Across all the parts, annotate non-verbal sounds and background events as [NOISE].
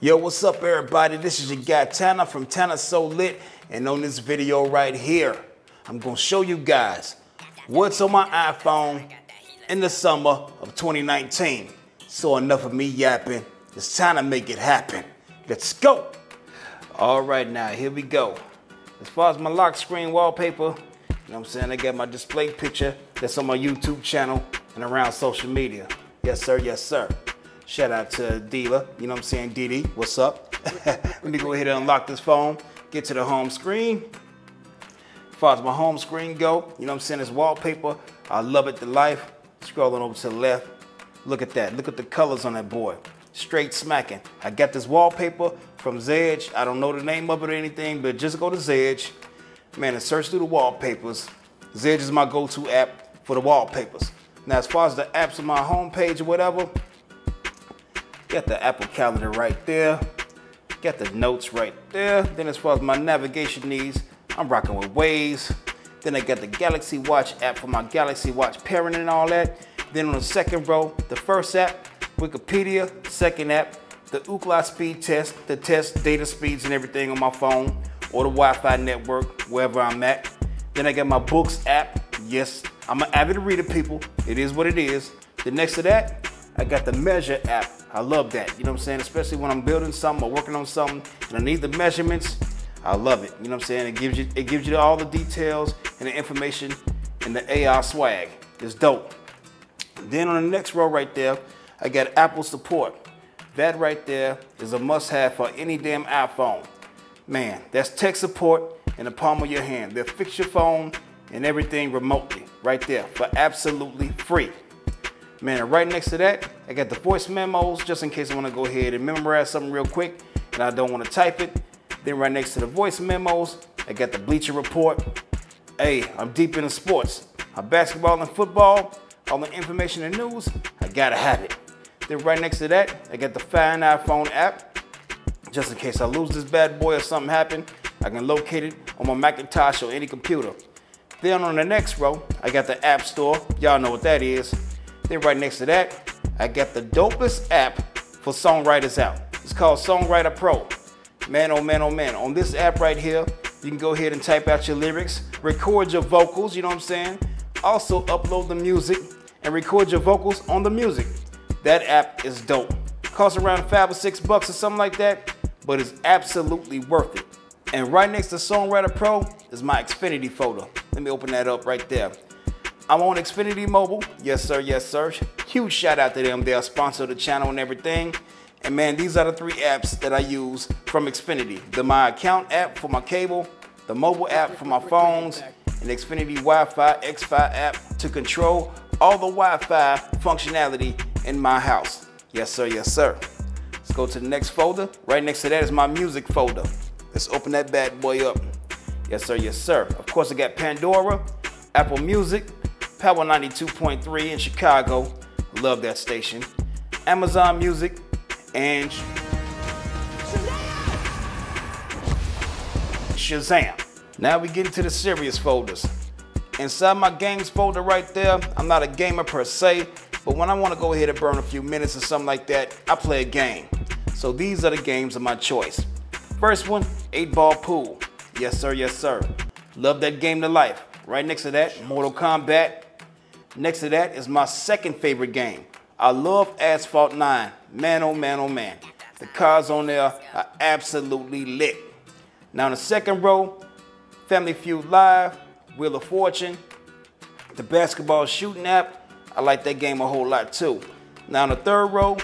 Yo, what's up, everybody? This is your guy Tanna from Tanna So Lit, and on this video right here, I'm gonna show you guys what's on my iPhone in the summer of 2019. So enough of me yapping. It's time to make it happen. Let's go. All right, now here we go. As far as my lock screen wallpaper, you know what I'm saying? I got my display picture that's on my YouTube channel and around social media. Yes, sir. Yes, sir. Shout out to Dealer, you know what I'm saying? Didi, what's up? [LAUGHS] Let me go ahead and unlock this phone, get to the home screen. As far as my home screen go, you know what I'm saying? This wallpaper, I love it to life. Scrolling over to the left, look at that. Look at the colors on that boy. Straight smacking. I got this wallpaper from Zedge. I don't know the name of it or anything, but just go to Zedge, man, and search through the wallpapers. Zedge is my go-to app for the wallpapers. Now, as far as the apps on my homepage or whatever, Got the Apple Calendar right there. Got the notes right there. Then as far as my navigation needs, I'm rocking with Waze. Then I got the Galaxy Watch app for my Galaxy Watch pairing and all that. Then on the second row, the first app, Wikipedia. Second app, the Ookla speed test, the test data speeds and everything on my phone or the Wi-Fi network, wherever I'm at. Then I got my books app. Yes, I'm an avid reader, people. It is what it is. Then next to that, I got the Measure app. I love that. You know what I'm saying? Especially when I'm building something or working on something and I need the measurements. I love it. You know what I'm saying? It gives you it gives you all the details and the information and the AI swag. It's dope. Then on the next row right there, I got Apple support. That right there is a must-have for any damn iPhone. Man, that's tech support in the palm of your hand. They'll fix your phone and everything remotely right there for absolutely free. Man, right next to that, I got the voice memos just in case I want to go ahead and memorize something real quick and I don't want to type it. Then right next to the voice memos, I got the Bleacher Report. Hey, I'm deep into sports. My basketball and football, all the information and news, I gotta have it. Then right next to that, I got the Find iPhone app. Just in case I lose this bad boy or something happen, I can locate it on my Macintosh or any computer. Then on the next row, I got the App Store. Y'all know what that is. Then right next to that, I got the dopest app for songwriters out. It's called Songwriter Pro. Man, oh man, oh man. On this app right here, you can go ahead and type out your lyrics, record your vocals, you know what I'm saying? Also upload the music and record your vocals on the music. That app is dope. Costs around five or six bucks or something like that, but it's absolutely worth it. And right next to Songwriter Pro is my Xfinity folder. Let me open that up right there. I'm on Xfinity Mobile. Yes, sir. Yes, sir. Huge shout out to them. They are sponsor the channel and everything. And man, these are the three apps that I use from Xfinity. The My Account app for my cable, the mobile app for my phones, and Xfinity Wi-Fi X5 app to control all the Wi-Fi functionality in my house. Yes, sir. Yes, sir. Let's go to the next folder. Right next to that is my music folder. Let's open that bad boy up. Yes, sir. Yes, sir. Of course, I got Pandora, Apple Music, Power 92.3 in Chicago. Love that station. Amazon Music and Shazam. Now we get into the serious folders. Inside my games folder right there, I'm not a gamer per se, but when I want to go ahead and burn a few minutes or something like that, I play a game. So these are the games of my choice. First one, 8 Ball Pool. Yes sir, yes sir. Love that game to life. Right next to that, Mortal Kombat, Next to that is my second favorite game. I love Asphalt 9. Man, oh man, oh man. The cars on there are absolutely lit. Now in the second row, Family Feud Live, Wheel of Fortune, the basketball shooting app. I like that game a whole lot too. Now in the third row,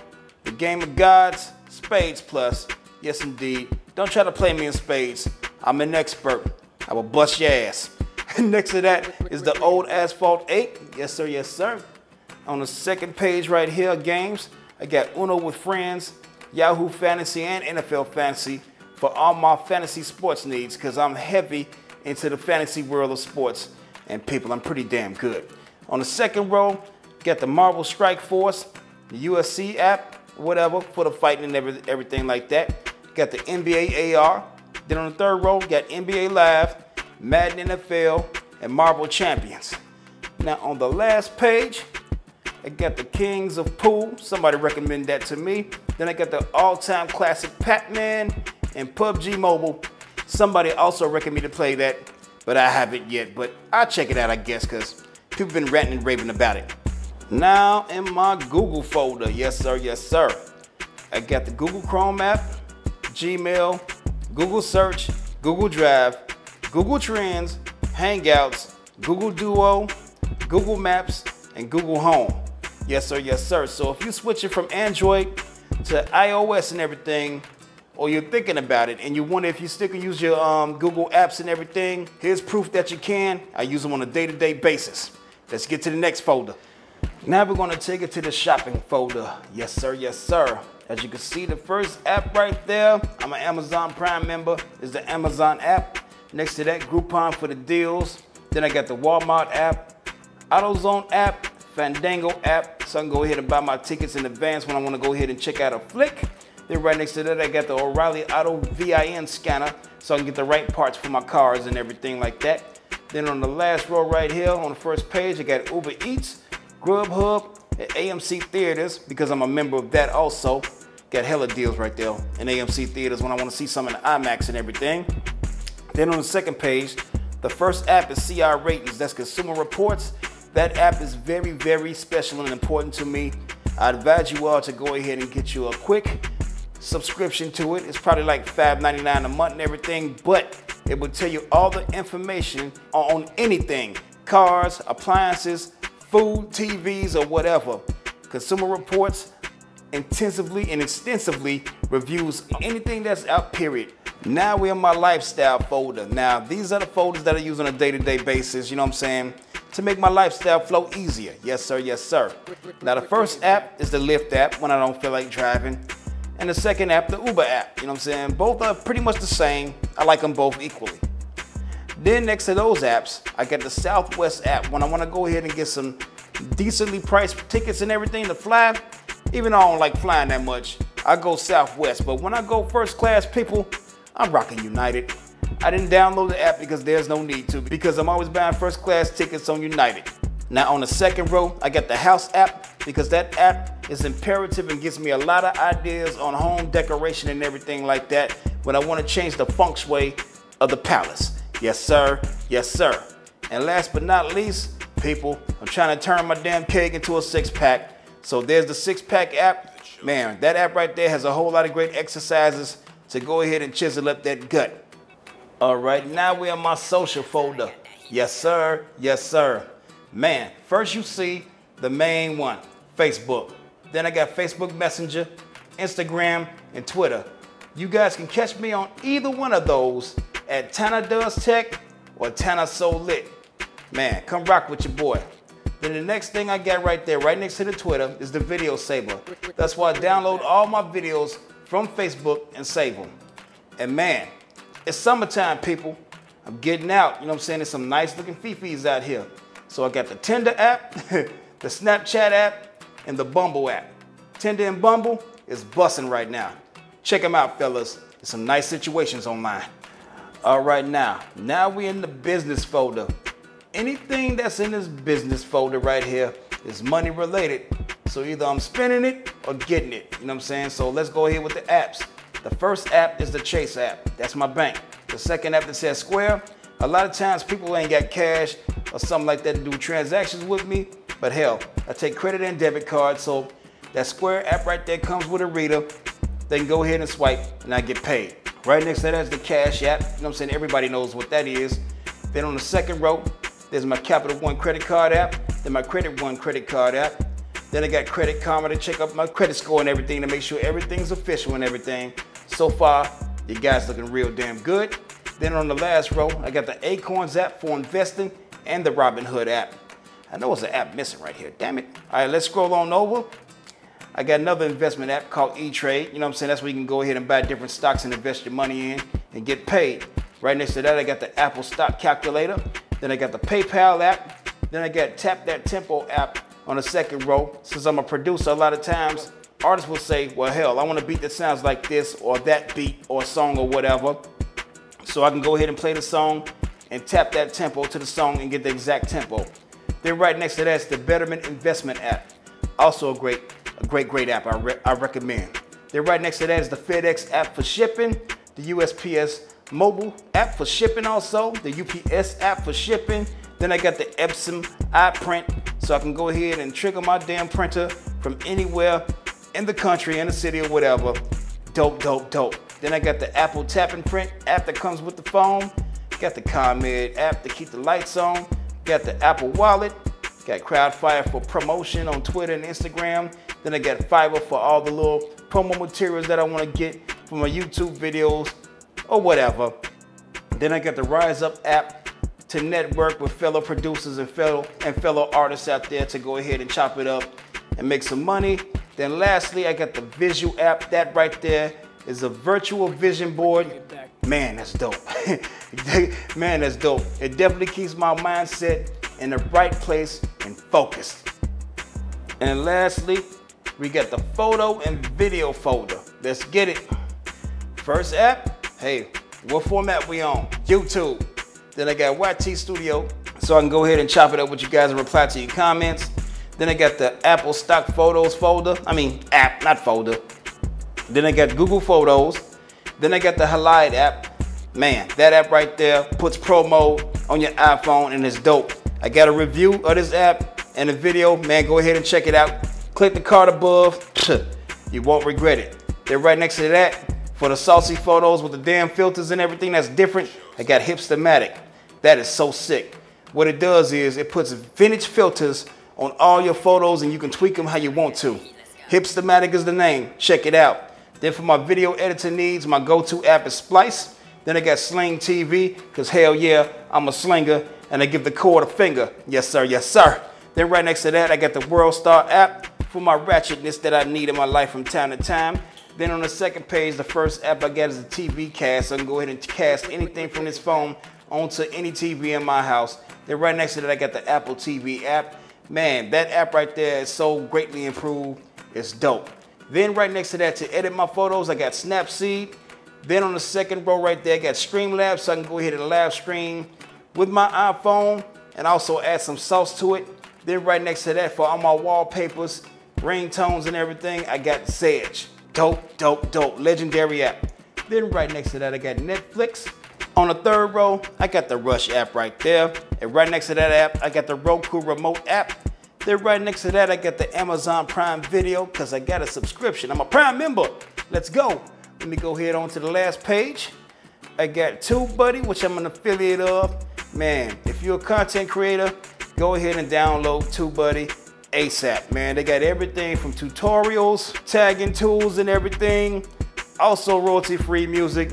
the Game of Gods, Spades Plus. Yes indeed. Don't try to play me in spades. I'm an expert. I will bust your ass. [LAUGHS] Next to that is the old Asphalt 8. Yes, sir. Yes, sir. On the second page right here, games, I got Uno with Friends, Yahoo Fantasy, and NFL Fantasy for all my fantasy sports needs because I'm heavy into the fantasy world of sports and people. I'm pretty damn good. On the second row, got the Marvel Strike Force, the UFC app, whatever, for the fighting and every, everything like that. Got the NBA AR. Then on the third row, got NBA Live, Madden NFL, and Marvel Champions. Now on the last page, I got the Kings of Pool. Somebody recommended that to me. Then I got the all-time classic Pac-Man and PUBG Mobile. Somebody also recommended to play that, but I haven't yet. But I'll check it out, I guess, because people been ranting and raving about it. Now in my Google folder, yes sir, yes sir. I got the Google Chrome app, Gmail, Google Search, Google Drive, Google Trends, Hangouts, Google Duo, Google Maps, and Google Home. Yes sir, yes sir. So if you switch it from Android to iOS and everything, or you're thinking about it and you wonder if you still can use your um, Google apps and everything, here's proof that you can. I use them on a day-to-day basis. Let's get to the next folder. Now we're gonna take it to the shopping folder. Yes sir, yes sir. As you can see, the first app right there, I'm an Amazon Prime member, is the Amazon app. Next to that, Groupon for the deals. Then I got the Walmart app, AutoZone app, Fandango app, so I can go ahead and buy my tickets in advance when I wanna go ahead and check out a flick. Then right next to that, I got the O'Reilly Auto VIN scanner, so I can get the right parts for my cars and everything like that. Then on the last row right here, on the first page, I got Uber Eats, Grubhub, and AMC Theaters, because I'm a member of that also. Got hella deals right there in AMC Theaters when I want to see some in IMAX and everything. Then on the second page, the first app is CR Ratings. That's Consumer Reports. That app is very, very special and important to me. I advise you all to go ahead and get you a quick subscription to it. It's probably like $5.99 a month and everything, but it will tell you all the information on anything cars, appliances, food, TVs, or whatever. Consumer Reports intensively and extensively reviews anything that's out, period. Now we're in my lifestyle folder. Now, these are the folders that I use on a day to day basis, you know what I'm saying? To make my lifestyle flow easier. Yes, sir, yes, sir. Now, the first app is the Lyft app when I don't feel like driving. And the second app, the Uber app. You know what I'm saying? Both are pretty much the same. I like them both equally. Then next to those apps, I got the Southwest app when I want to go ahead and get some decently priced tickets and everything to fly. Even though I don't like flying that much, I go Southwest. But when I go first class, people, I'm rocking United. I didn't download the app because there's no need to because I'm always buying first class tickets on United. Now on the second row, I got the Houzz app because that app is imperative and gives me a lot of ideas on home decoration and everything like that when I want to change the feng shui of the palace. Yes, sir. Yes, sir. And last but not least, people, I'm trying to turn my damn keg into a six pack. So there's the six pack app. Man, that app right there has a whole lot of great exercises to go ahead and chisel up that gut. All right, now we're in my social folder. Yes, sir. Yes, sir. Man, first you see the main one, Facebook. Then I got Facebook Messenger, Instagram, and Twitter. You guys can catch me on either one of those at Tanna Does Tech or Tanna So Lit. Man, come rock with your boy. Then the next thing I got right there, right next to the Twitter, is the Video Saver. That's why I download all my videos from Facebook and save them. And man, it's summertime, people. I'm getting out. You know what I'm saying? There's some nice looking fifis out here. So I got the Tinder app, [LAUGHS] the Snapchat app, and the Bumble app. Tinder and Bumble is bussing right now. Check them out, fellas. There's some nice situations online. All right, now, now we in the business folder. Anything that's in this business folder right here is money related. So either I'm spending it or getting it. You know what I'm saying? So let's go ahead with the apps. The first app is the Chase app. That's my bank. The second app that says Square. A lot of times people ain't got cash or something like that to do transactions with me. But hell, I take credit and debit cards. So that Square app right there comes with a reader. They can go ahead and swipe and I get paid. Right next to that is the Cash app. You know what I'm saying? Everybody knows what that is. Then on the second row, there's my Capital One credit card app. Then my Credit One credit card app. Then I got Credit Karma to check up my credit score and everything to make sure everything's official and everything. So far, you guys looking real damn good. Then on the last row, I got the Acorns app for investing and the Robinhood app. I know it's an app missing right here, damn it. All right, let's scroll on over. I got another investment app called E-Trade. You know what I'm saying? That's where you can go ahead and buy different stocks and invest your money in and get paid. Right next to that, I got the Apple Stock Calculator. Then I got the PayPal app. Then I got Tap That Tempo app on the second row. Since I'm a producer, a lot of times artists will say, well, hell, I want a beat that sounds like this or that beat or song or whatever. So I can go ahead and play the song and tap that tempo to the song and get the exact tempo. Then right next to that is the Betterment Investment app. Also a great, a great, great app I, re I recommend. Then right next to that is the FedEx app for shipping, the USPS mobile app for shipping also, the UPS app for shipping. Then I got the Epson iPrint, so I can go ahead and trigger my damn printer from anywhere in the country, in the city or whatever. Dope, dope, dope. Then I got the Apple Tap and Print app that comes with the phone. Got the ComEd app to keep the lights on. Got the Apple Wallet. Got Crowdfire for promotion on Twitter and Instagram. Then I got Fiverr for all the little promo materials that I want to get for my YouTube videos or whatever. Then I got the Rise Up app to network with fellow producers and fellow and fellow artists out there to go ahead and chop it up and make some money. Then lastly, I got the Visual app. That right there is a virtual vision board. Man, that's dope. [LAUGHS] Man, that's dope. It definitely keeps my mindset in the right place and focused. And lastly, we got the photo and video folder. Let's get it. First app, hey, what format we on? YouTube. Then I got YT Studio, so I can go ahead and chop it up with you guys and reply to your comments. Then I got the Apple Stock Photos folder. I mean, app, not folder. Then I got Google Photos. Then I got the Halide app. Man, that app right there puts pro mode on your iPhone and it's dope. I got a review of this app and a video. Man, go ahead and check it out. Click the card above. [SNIFFS] You won't regret it. Then right next to that, for the saucy photos with the damn filters and everything that's different, I got Hipstamatic. That is so sick. What it does is it puts vintage filters on all your photos and you can tweak them how you want to. Hipstamatic is the name. Check it out. Then for my video editing needs, my go-to app is Splice. Then I got Sling TV, because hell yeah, I'm a slinger, and I give the cord a finger. Yes, sir, yes, sir. Then right next to that, I got the World Star app for my ratchetness that I need in my life from time to time. Then on the second page, the first app I got is a TV cast. So I can go ahead and cast anything from this phone onto any TV in my house. Then right next to that, I got the Apple TV app. Man, that app right there is so greatly improved. It's dope. Then right next to that, to edit my photos, I got Snapseed. Then on the second row right there, I got Streamlabs, so I can go ahead and live stream with my iPhone and also add some sauce to it. Then right next to that, for all my wallpapers, ringtones and everything, I got Zedge. Dope, dope, dope, legendary app. Then right next to that, I got Netflix. On the third row, I got the Rush app right there. And right next to that app, I got the Roku remote app. Then right next to that, I got the Amazon Prime Video because I got a subscription. I'm a Prime member. Let's go. Let me go ahead on to the last page. I got TubeBuddy, which I'm an affiliate of. Man, if you're a content creator, go ahead and download TubeBuddy ASAP, man. They got everything from tutorials, tagging tools and everything. Also royalty-free music.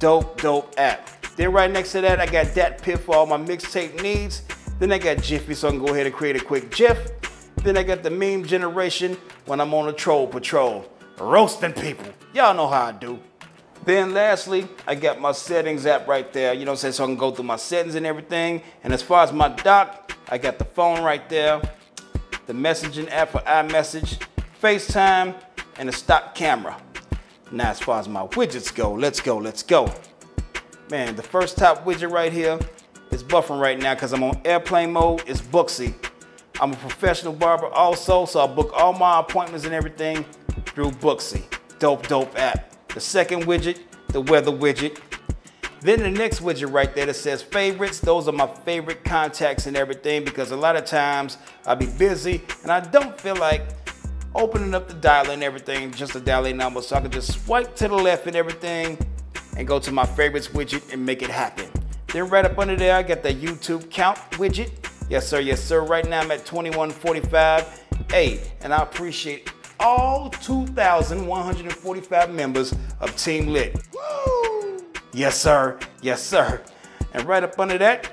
Dope, dope app. Then right next to that, I got DatPiff for all my mixtape needs. Then I got Giphy, so I can go ahead and create a quick GIF. Then I got the meme generation when I'm on a troll patrol. Roasting people. Y'all know how I do. Then lastly, I got my settings app right there. You know what I'm saying? So I can go through my settings and everything. And as far as my dock, I got the phone right there, the messaging app for iMessage, FaceTime, and the stock camera. Now as far as my widgets go, let's go, let's go. Man, the first top widget right here is buffering right now because I'm on airplane mode. It's Booksy. I'm a professional barber also, so I book all my appointments and everything through Booksy. Dope, dope app. The second widget, the weather widget. Then the next widget right there that says favorites. Those are my favorite contacts and everything because a lot of times I'll be busy and I don't feel like opening up the dial and everything just to dial a number. So I can just swipe to the left and everything and go to my favorites widget and make it happen. Then right up under there, I got the YouTube count widget. Yes, sir. Yes, sir. Right now I'm at 2145. Hey, and I appreciate all 2,145 members of Team Lit. Woo! Yes, sir. Yes, sir. And right up under that,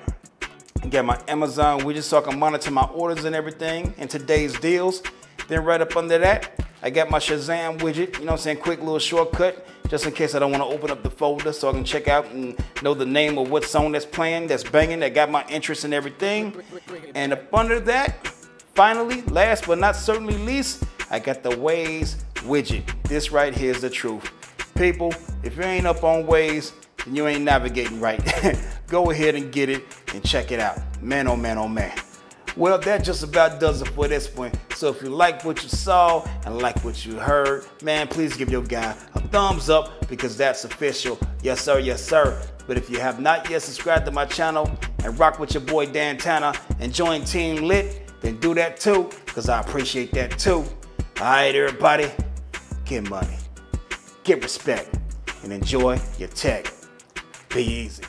I got my Amazon widget so I can monitor my orders and everything and today's deals. Then right up under that, I got my Shazam widget, you know what I'm saying, quick little shortcut, just in case I don't want to open up the folder so I can check out and know the name of what song that's playing, that's banging, that got my interest and everything. And up under that, finally, last but not certainly least, I got the Waze widget. This right here is the truth. People, if you ain't up on Waze, then you ain't navigating right. [LAUGHS] Go ahead and get it and check it out. Man, oh man, oh man. Well, that just about does it for this one. So if you like what you saw and like what you heard, man, please give your guy a thumbs up because that's official. Yes, sir. Yes, sir. But if you have not yet subscribed to my channel and rock with your boy Dan Tanna and join Team Lit, then do that too because I appreciate that too. All right, everybody, get money, get respect, and enjoy your tech. Be easy.